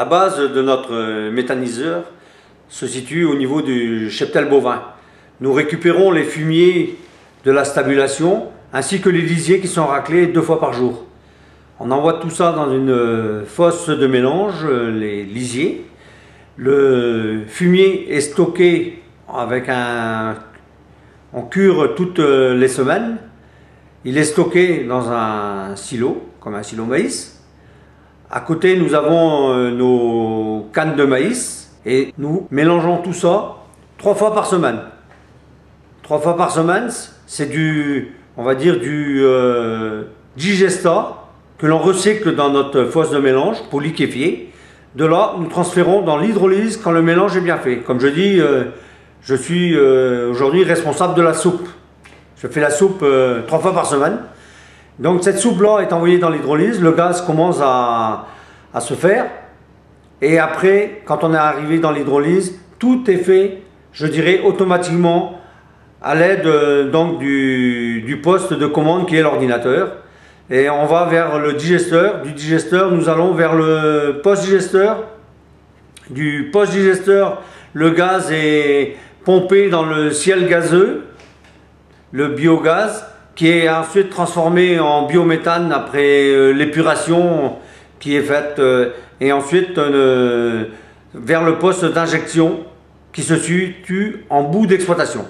La base de notre méthaniseur se situe au niveau du cheptel bovin. Nous récupérons les fumiers de la stabulation ainsi que les lisiers qui sont raclés deux fois par jour. On envoie tout ça dans une fosse de mélange, les lisiers. Le fumier est stocké avec un... On cure toutes les semaines. Il est stocké dans un silo, comme un silo maïs. À côté, nous avons euh, nos cannes de maïs et nous mélangeons tout ça trois fois par semaine. Trois fois par semaine, c'est du, on va dire, du euh, digesta que l'on recycle dans notre fosse de mélange pour liquéfier. De là, nous transférons dans l'hydrolyse quand le mélange est bien fait. Comme je dis, euh, je suis aujourd'hui responsable de la soupe. Je fais la soupe trois fois par semaine. Donc cette soupe-là est envoyée dans l'hydrolyse, le gaz commence à, se faire. Et après, quand on est arrivé dans l'hydrolyse, tout est fait, je dirais, automatiquement à l'aide euh, donc du, poste de commande qui est l'ordinateur. Et on va vers le digesteur. Du digesteur, nous allons vers le post-digesteur. Du post-digesteur, le gaz est pompé dans le ciel gazeux, le biogaz qui est ensuite transformé en biométhane après euh, l'épuration qui est faite euh, et ensuite euh, vers le poste d'injection qui se situe en bout d'exploitation.